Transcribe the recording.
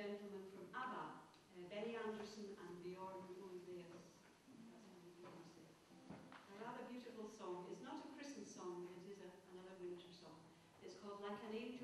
gentlemen from ABBA, uh, Benny Andersson and Bjorn Ulvaeus. A rather beautiful song. It's not a Christmas song, it is a, another winter song. It's called Like an Angel